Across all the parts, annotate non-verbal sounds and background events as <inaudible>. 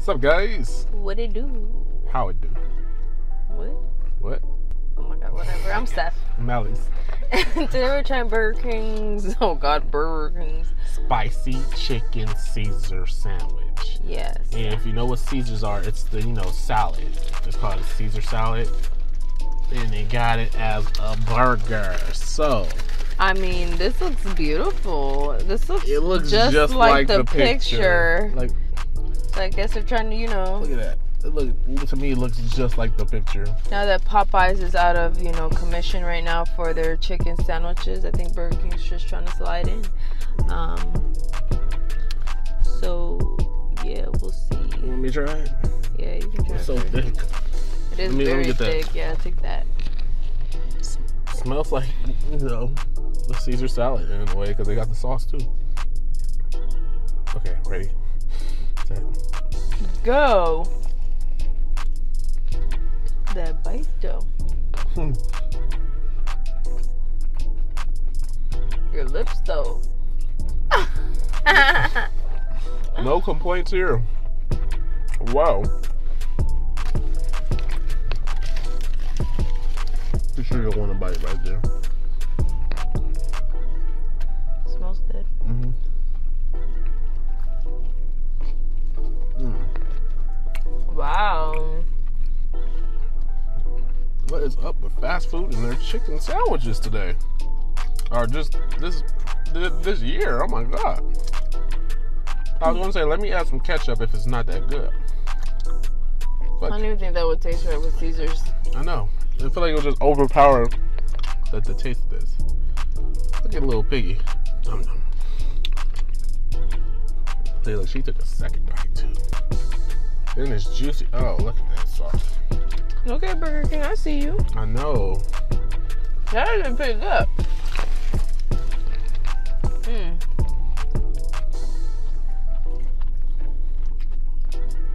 What's up, guys? What it do? How it do? What? What? Oh my god, whatever. I'm Steph. <laughs> Mally's <laughs> Today we're trying Burger King's. <laughs> Oh god, Burger King's. spicy chicken Caesar sandwich. Yes. And if you know what Caesars are, it's the you know salad. It's called a Caesar salad, and they got it as a burger. So I mean, this looks beautiful. This looks, it looks just, just, like, the, picture. Like So I guess they're trying to, you know, look at that. It look to me, it looks just like the picture. now that Popeyes is out of, you know, commission right now for their chicken sandwiches, I think Burger King's just trying to slide in. Um. So yeah, we'll see. You want me to try it? Yeah, you can try. It's it so thick. It is me- very that. thick. Yeah, take that. Smells like you know the Caesar salad in a way because they got the sauce too. Okay, ready. Set. Go. That bite though. Hmm. Your lips though. <laughs> No complaints here. Wow. You sure you'll want to bite right there. What is up with fast food and their chicken sandwiches today? Or just this this year? Oh my god! I was gonna say, let me add some ketchup if it's not that good. I don't even think that would taste right with Caesars. I know. I feel like it will just overpower the, the taste of this. Look at little piggy. Dum. See, look, she took a second bite too. Then it's juicy. Oh, look at that sauce. Okay, Burger King, I see you. I know. That didn't pick up. Hmm.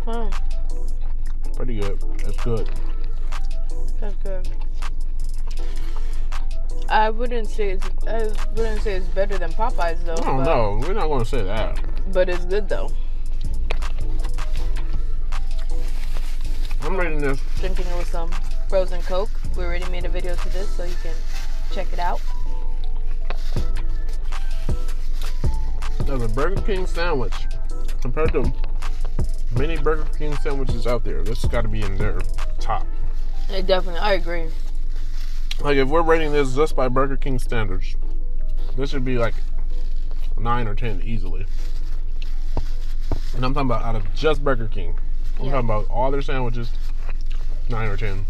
Wow, Pretty good. That's good. that's good. I wouldn't say it's I wouldn't say it's better than Popeyes though. I don't know. We're not gonna say that. But it's good though. I'm rating this. Drinking it with some frozen Coke. We already made a video to this, so you can check it out. as a Burger King sandwich compared to many Burger King sandwiches out there. This has got to be in their top. It definitely, I agree. Like if we're rating this just by Burger King standards, this should be like nine or ten easily. And I'm talking about out of just Burger King. I'm Yeah. talking about all their sandwiches, nine or ten.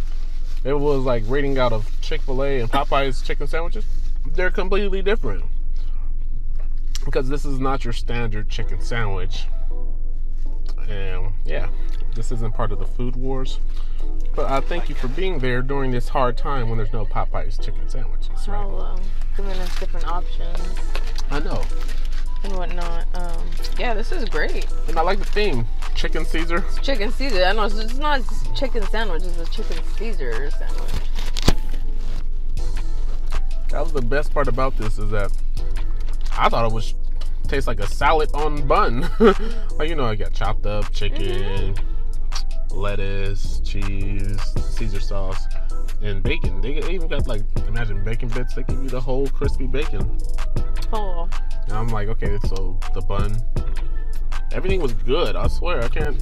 It was like rating out of Chick Fil A and Popeyes chicken sandwiches, they're completely different. Because this is not your standard chicken sandwich. And yeah, this isn't part of the food wars. But I thank you for being there during this hard time when there's no Popeyes chicken sandwiches. Right? How um, giving us different options I know. and whatnot. Um, yeah, this is great. And I like the theme. Chicken Caesar. Chicken Caesar. I know it's, it's not chicken sandwich. It's a chicken Caesar sandwich. That was the best part about this is that I thought it was taste like a salad on bun. <laughs> like you know, I got chopped up chicken, mm-hmm. lettuce, cheese, Caesar sauce, and bacon. They even got like imagine bacon bits. They give you the whole crispy bacon. Oh, And I'm like, okay, so the bun, everything was good. I swear, I can't.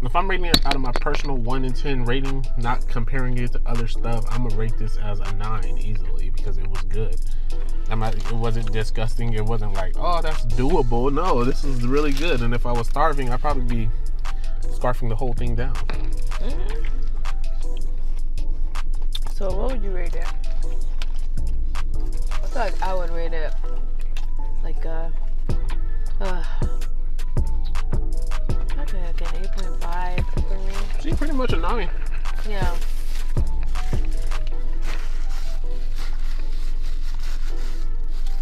If I'm rating it out of my personal one in ten rating, not comparing it to other stuff, I'm gonna rate this as a nine easily because it was good. Not, it wasn't disgusting. It wasn't like, oh, that's doable. No, this is really good. And if I was starving, I'd probably be scarfing the whole thing down. so what would you rate it? I thought I would rate it like uh, uh okay, like an eight point five for me. See, pretty much a nine. Yeah.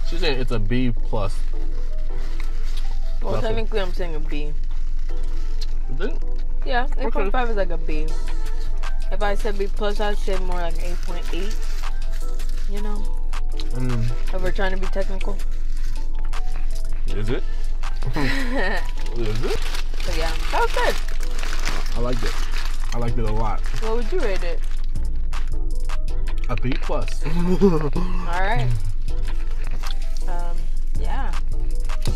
She's saying it's a B plus. Well, Nothing. technically, I'm saying a B. Is it? Yeah, 8.5 is like a B. If I said B plus, I'd say more like 8.8. You know, Mm, if we're trying to be technical. is it? Is it? But yeah, was good. I liked it. I liked it a lot. What would you rate it? A B plus. <laughs> All right. Um, yeah.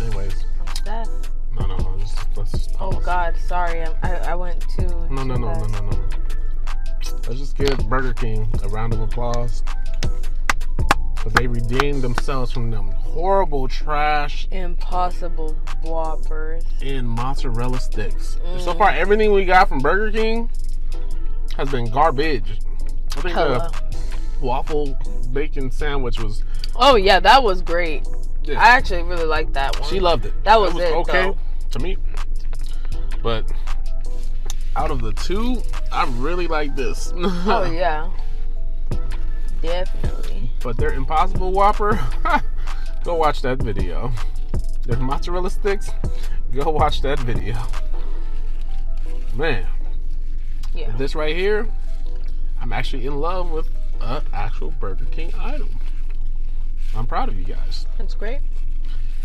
Anyways, I'm Steph. no, no, no. Just, let's just Oh. God, sorry. I, I, I went too. No, no, no, no, no, no. Let's just give Burger King a round of applause. Because they redeemed themselves from them horrible trash Impossible Whoppers. and mozzarella sticks. So Mm. far, everything we got from Burger King has been garbage. I think Hello. the waffle bacon sandwich was. Oh yeah, that was great. Yeah, I actually really liked that one. she loved it. That was it, okay though. to me. But out of the two, I really like this. <laughs> Oh yeah. Definitely. But their Impossible Whopper, <laughs> go watch that video. Their mozzarella sticks, go watch that video. Man, Yeah. this right here, I'm actually in love with an actual Burger King item. I'm proud of you guys. That's great.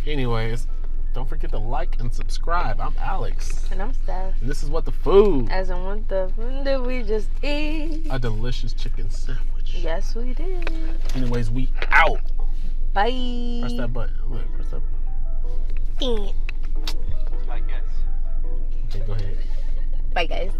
Anyways, don't forget to like and subscribe. I'm Alex. And I'm Steph. And this is what the food. As in what the food did we just eat? A delicious chicken sandwich. Yes, we did. Anyways, we out. Bye. Press that button. Look, press that. button. Okay, go ahead. Bye, guys.